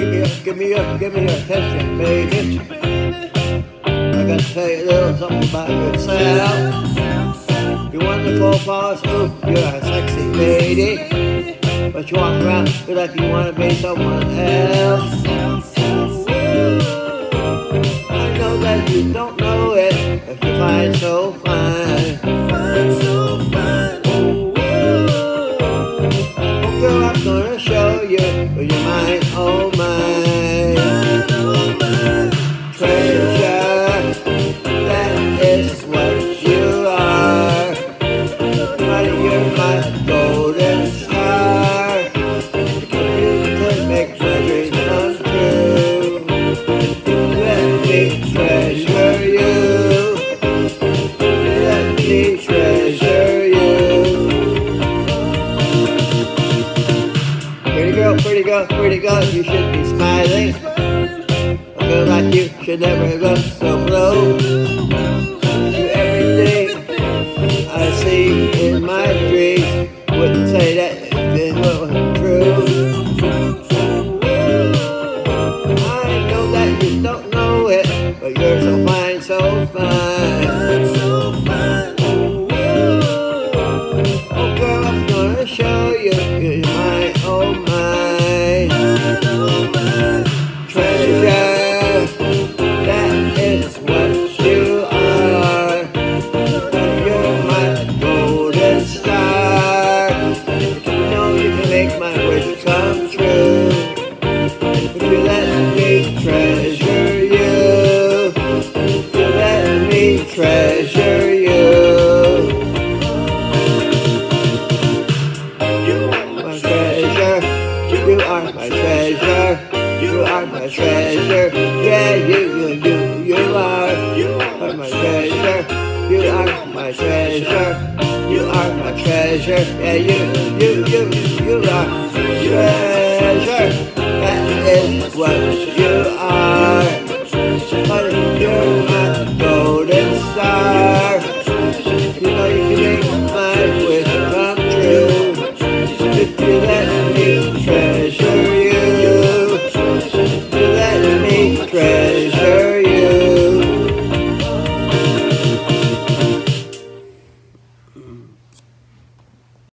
give me your, give me your attention, baby. I got to say a little something about yourself. You're wonderful, false, ooh, you're a sexy lady. But you walk around feel like you want to be someone else. I know that you don't know it, but you find so fine. Oh girl, I'm gonna show girl, pretty girl, you should be smiling. A girl like you should never look so blue. You everything I see in my dreams. Wouldn't say that if it wasn't true. I know that you don't know it, but you're so fine, so fine. Oh girl, I'm gonna show you, make my wish come true. If you let me treasure you, if you let me treasure you. You are My treasure, you are my treasure. You are my treasure. Yeah, you, you, you, you are. You are my treasure. You are my treasure. Treasure. Yeah, you, you, you, you are treasure.